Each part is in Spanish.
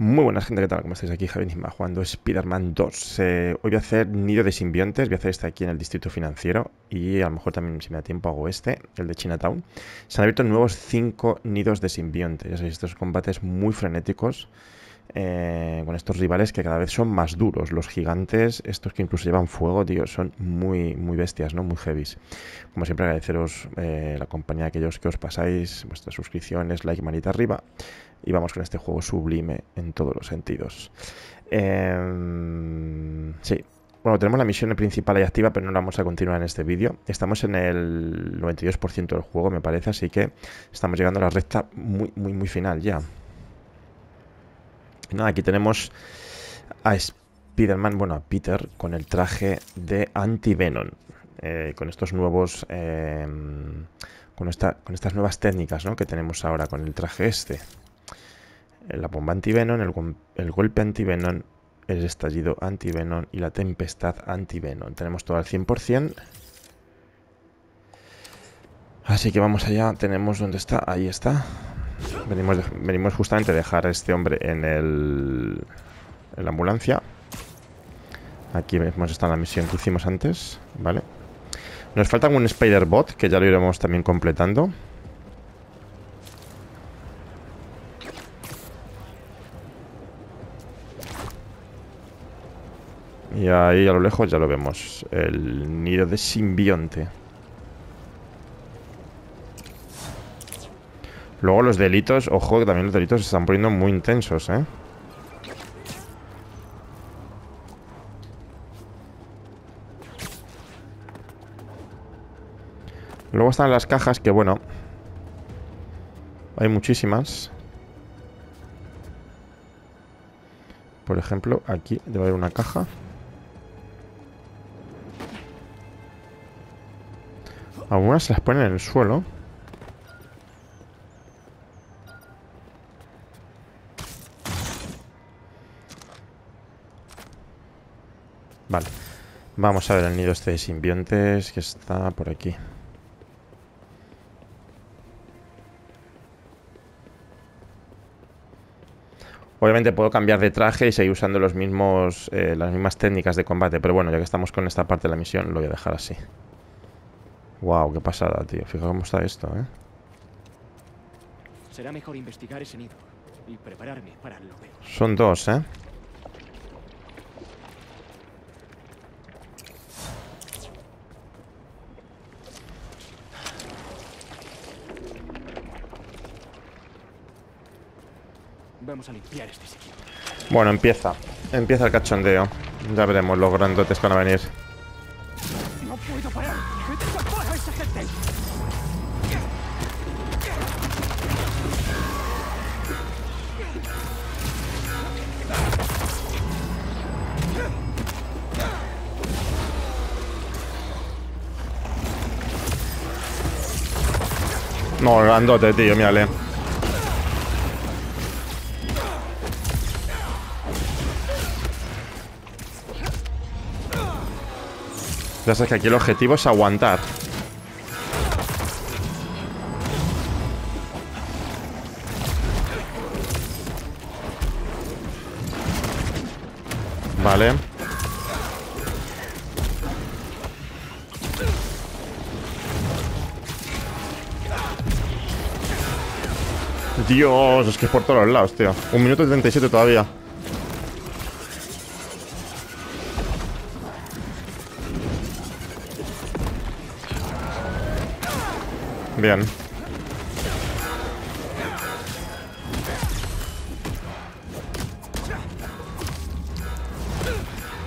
Muy buenas gente, ¿qué tal? ¿Cómo estáis? Aquí Javi Nisma jugando Spider-Man 2. Eh, hoy voy a hacer nido de simbiontes, voy a hacer este aquí en el distrito financiero y a lo mejor también si me da tiempo hago este, el de Chinatown. Se han abierto nuevos 5 nidos de simbiontes, ya sabéis, estos combates muy frenéticos eh, con estos rivales que cada vez son más duros. Los gigantes, estos que incluso llevan fuego, tío, son muy, muy bestias, ¿no? Muy heavies. Como siempre agradeceros eh, la compañía de aquellos que os pasáis, vuestras suscripciones, like, manita arriba y vamos con este juego sublime en todos los sentidos. Em, sí. Bueno, tenemos la misión principal ahí activa, pero no la vamos a continuar en este vídeo. Estamos en el 92% del juego, me parece, así que estamos llegando a la recta muy, muy, muy final ya. Nada, aquí tenemos a Spider-Man, bueno, a Peter, con el traje de Anti-Venom. Eh, con estos nuevos... Em, con, esta, con estas nuevas técnicas ¿no? que tenemos ahora con el traje este la bomba antivenom, el, el golpe antivenom, el estallido antivenom y la tempestad antivenom. Tenemos todo al 100%. Así que vamos allá. Tenemos donde está. Ahí está. Venimos, venimos justamente a dejar a este hombre en, el, en la ambulancia. Aquí hemos estado en la misión que hicimos antes. Vale. Nos falta un Spider-Bot, que ya lo iremos también completando. Y ahí a lo lejos ya lo vemos. El nido de simbionte. Luego los delitos, ojo que también los delitos se están poniendo muy intensos, ¿eh? Luego están las cajas que, bueno, hay muchísimas. Por ejemplo, aquí debe haber una caja. Algunas se las ponen en el suelo. Vale. Vamos a ver el nido este de simbiontes que está por aquí. Obviamente puedo cambiar de traje y seguir usando los mismos, eh, las mismas técnicas de combate, pero bueno, ya que estamos con esta parte de la misión, lo voy a dejar así. Wow, qué pasada, tío. Fija cómo está esto, ¿eh? Será mejor investigar ese nido y prepararme para lo peor. Son dos, ¿eh? Vamos a limpiar este sitio. Bueno, empieza. Empieza el cachondeo. Ya veremos los grandotes que van a venir. Grandote, tío, mírale. Ya sabes que aquí el objetivo es aguantar. Vale. Dios, es que es por todos los lados, tío. Un minuto y 37 todavía. Bien.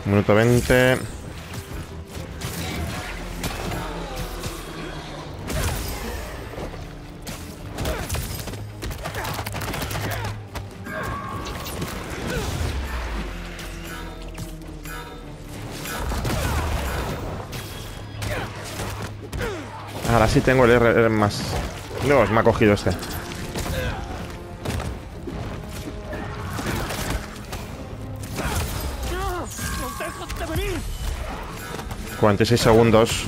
Minuto 20. Ahora sí tengo el R más. No, me ha cogido este. ¡No! ¡No dejas de venir! 46 segundos.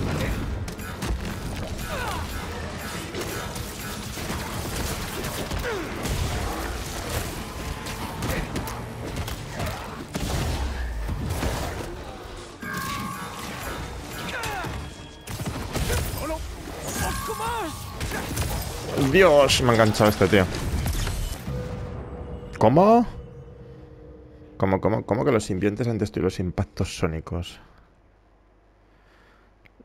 Dios, me ha enganchado este tío. ¿Cómo? ¿Cómo, cómo, cómo que los simbiontes han destruido los impactos sónicos?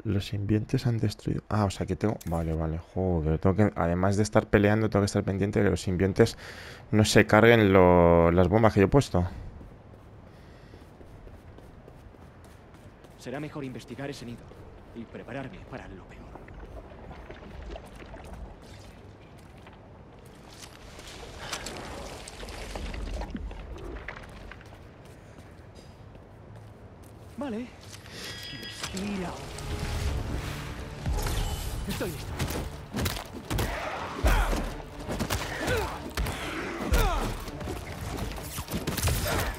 Los simbiontes han destruido... Ah, o sea que tengo... Vale, vale, joder. Además de estar peleando, tengo que estar pendiente de que los simbiontes no se carguen las bombas que yo he puesto. Será mejor investigar ese nido y prepararme para lo peor. Vale. Respira. Estoy listo.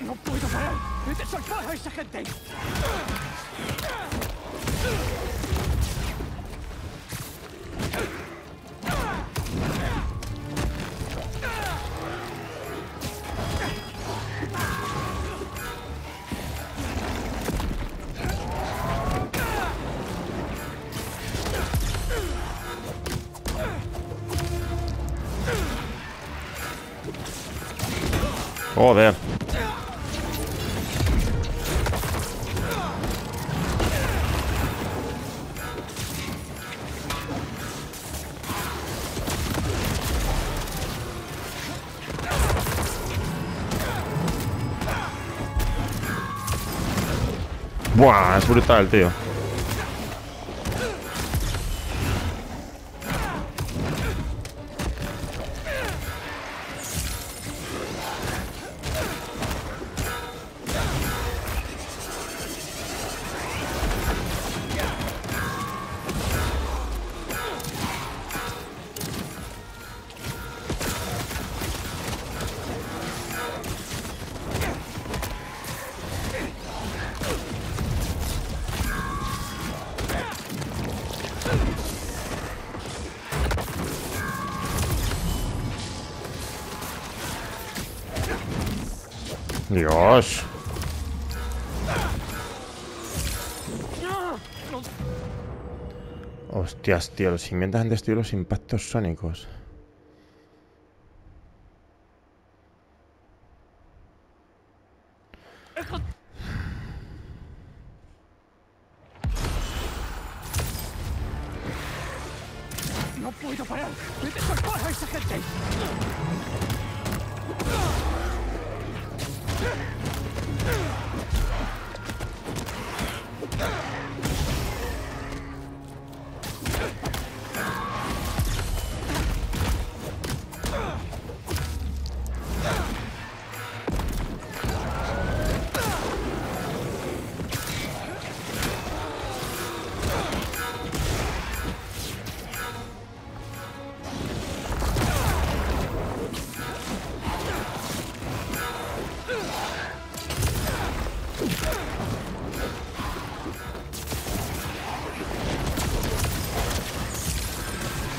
¡No puedo parar! ¡He de soltar a esa gente! Joder. Buah, es brutal, tío. Hostias, tío, los simientes han destruido los impactos sónicos.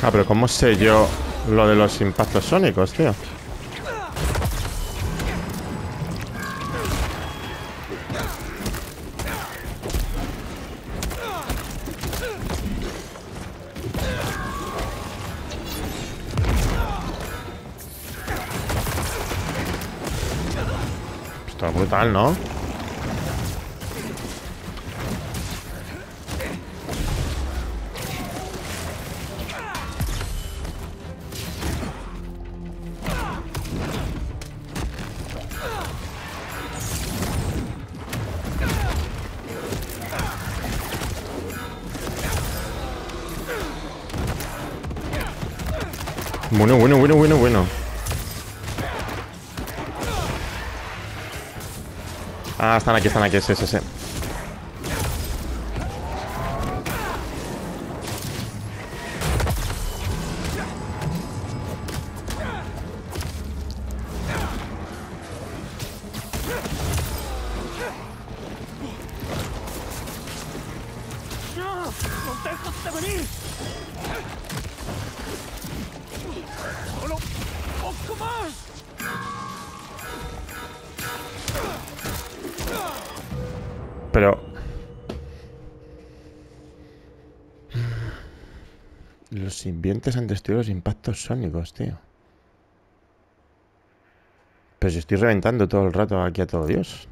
Ah, pero ¿cómo sé yo lo de los impactos sónicos, tío? Esto es brutal, ¿no? Bueno, bueno, bueno, bueno, bueno. Ah, están aquí, están aquí, sí, sí, sí. ¡No! ¡No dejas de venir! ¡Solo poco más! Pero... Los Los simbiontes han destruido los impactos sónicos, tío. Pero si estoy reventando todo el rato aquí a todo Dios.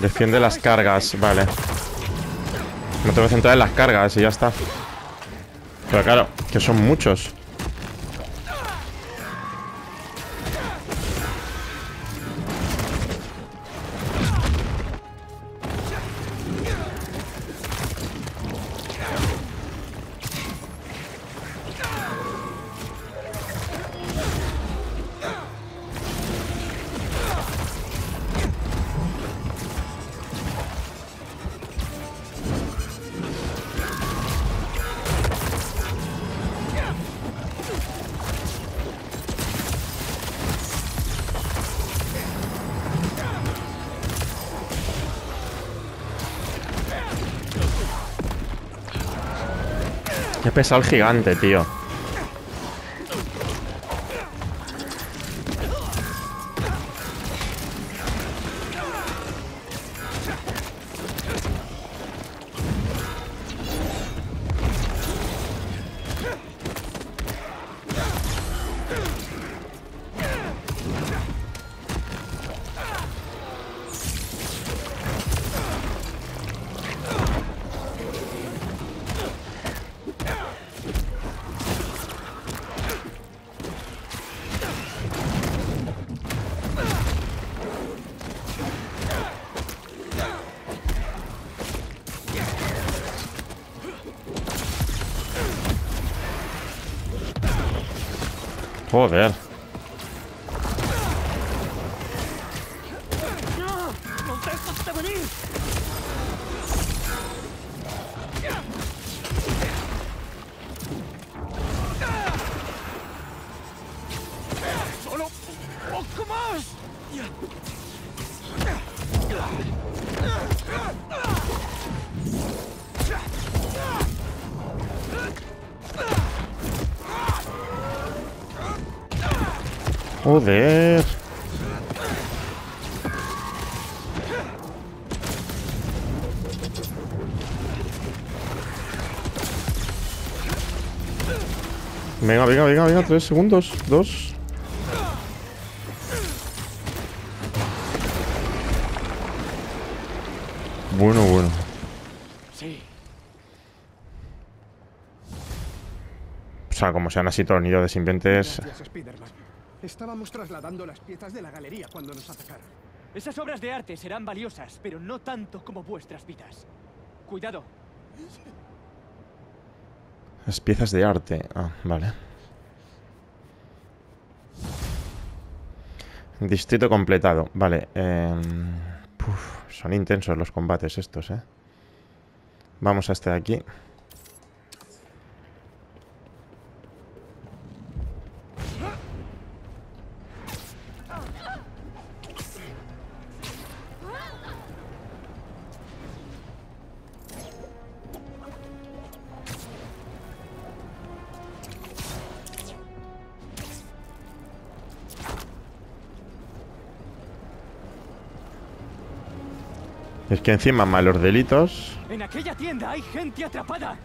Defiende las cargas, vale. Me tengo que centrar en las cargas y ya está. Pero claro, que son muchos. El gigante, tío. Joder. Venga, venga, tres segundos, dos. Bueno, bueno. Sí. O sea, como sean así todos los nidos de Spiderman. Estábamos trasladando las piezas de la galería cuando nos atacaron. Esas obras de arte serán valiosas, pero no tanto como vuestras vidas. Cuidado, Las piezas de arte. Ah, vale. Distrito completado. Vale. em, son intensos los combates estos, ¿eh? Vamos a de aquí. Es que encima malos delitos. en aquella tienda hay gente atrapada.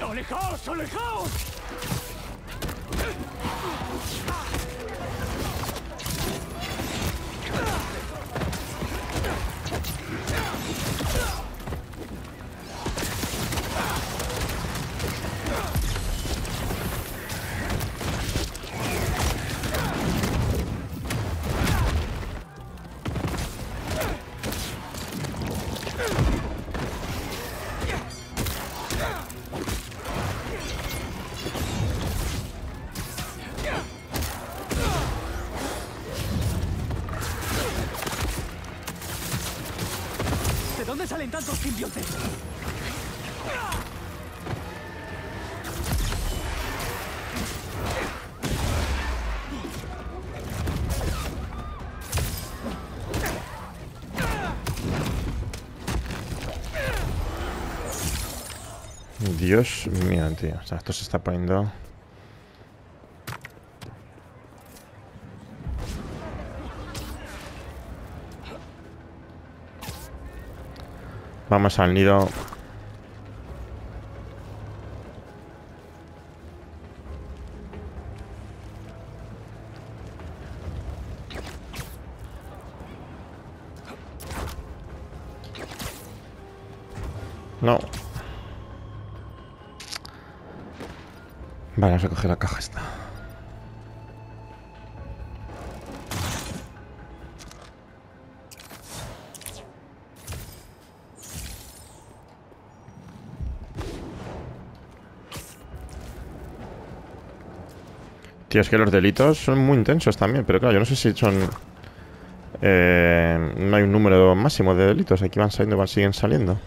¡Alejaos, alejaos! Dios mío, tío. Esto se está poniendo... Vamos al nido. No. Vale, vamos a coger la caja esta. Tío, es que los delitos son muy intensos también, pero claro, yo no sé si son... Eh, no hay un número máximo de delitos, aquí van saliendo, van, siguen saliendo.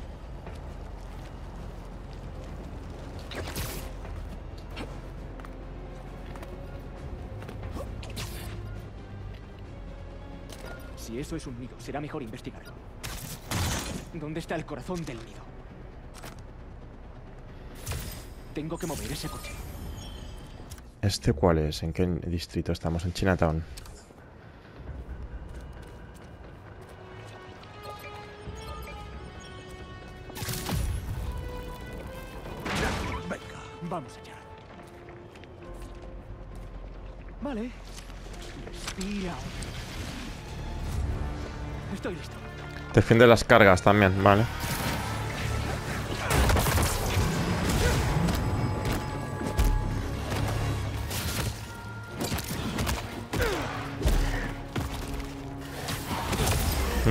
Si eso es un nido, será mejor investigarlo. ¿Dónde está el corazón del nido? Tengo que mover ese coche. ¿Este cuál es? ¿En qué distrito estamos? En Chinatown. Vamos allá. Vale. Respira. Estoy listo. Defiende las cargas también, vale.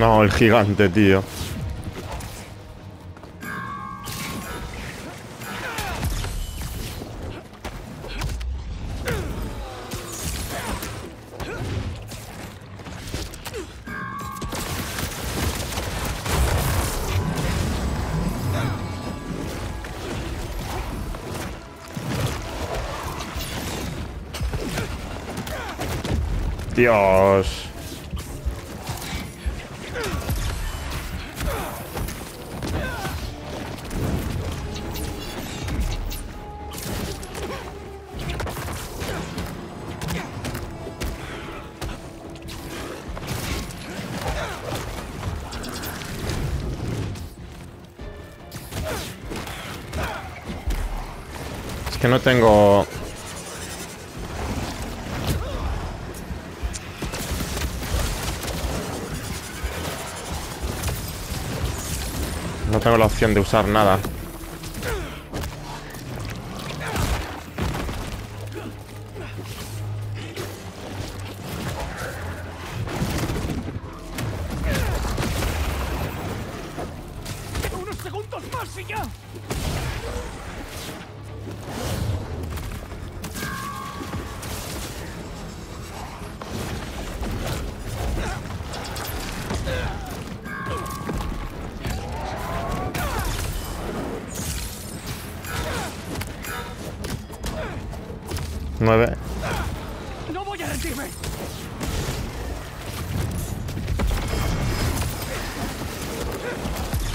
No, el gigante, tío. Dios. No tengo... No tengo la opción de usar nada. ¡Unos segundos más y ya!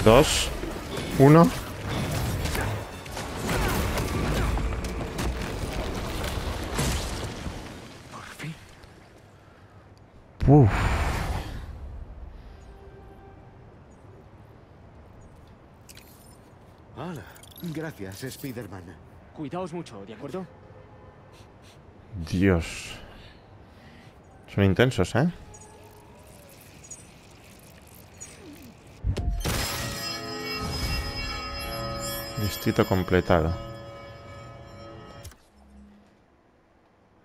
Dos. Uno. Por fin. Uf. Hola. Gracias, Spiderman. Cuidaos mucho, ¿de acuerdo? Dios. Son intensos, ¿eh? Distrito completado.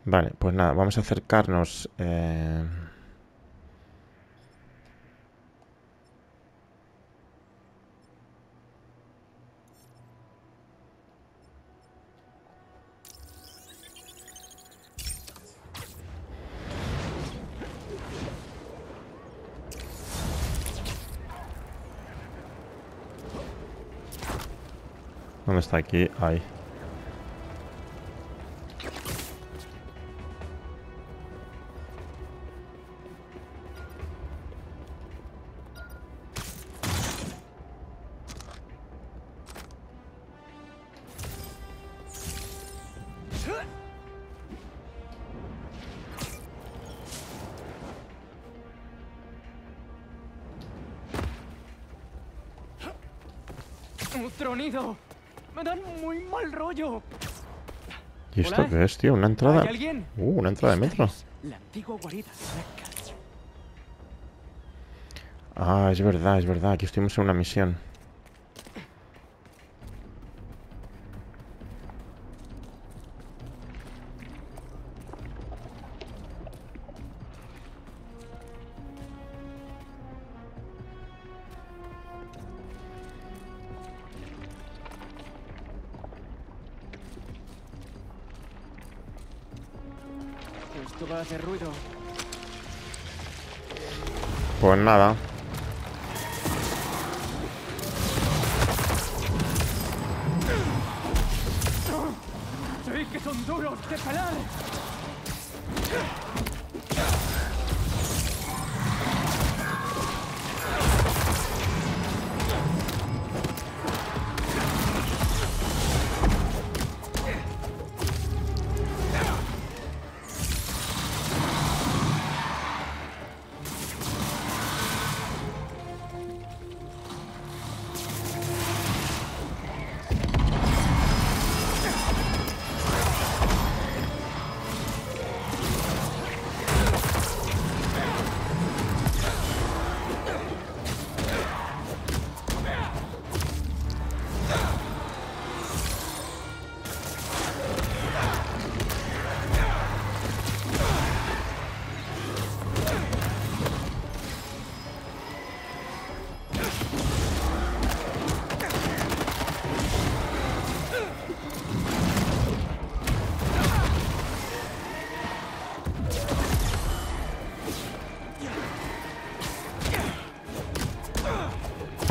Vale, pues nada, vamos a acercarnos. eh, ¿Dónde está aquí? Ahí. ¿Y esto Hola. qué es, tío? ¿Una entrada? Uh, una entrada de metro. La antigua guarida de. Ah, es verdad, es verdad. Aquí estuvimos en una misión. Nada.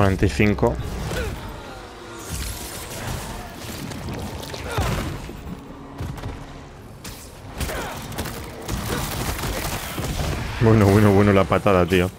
45. Bueno, bueno, bueno la patada, tío.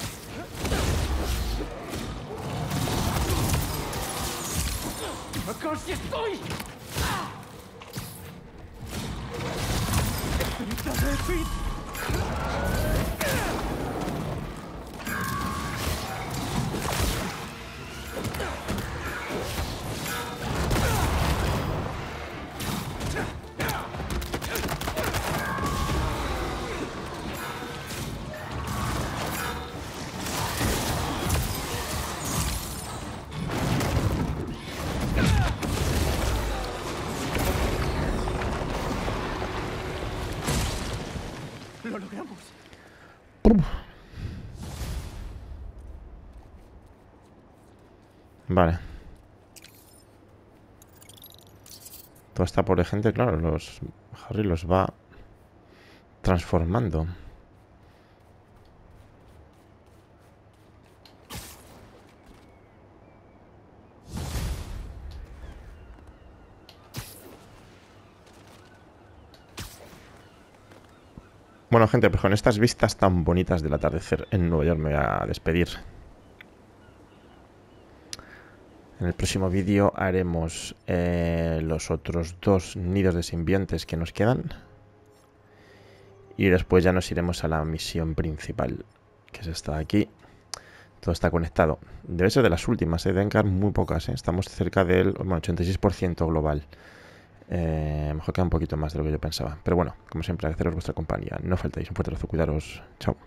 Vale. Toda esta pobre gente, claro, los Harry los va transformando. Bueno, gente, pues con estas vistas tan bonitas del atardecer en Nueva York me voy a despedir. En el próximo vídeo haremos eh, los otros dos nidos de simbiontes que nos quedan. Y después ya nos iremos a la misión principal, que es esta de aquí. Todo está conectado. Debe ser de las últimas, ¿eh? deben quedar muy pocas. ¿eh? Estamos cerca del bueno, 86% global. Eh, mejor queda un poquito más de lo que yo pensaba. Pero bueno, como siempre, agradeceros vuestra compañía. No faltéis, un fuerte abrazo, cuidaros. Chao.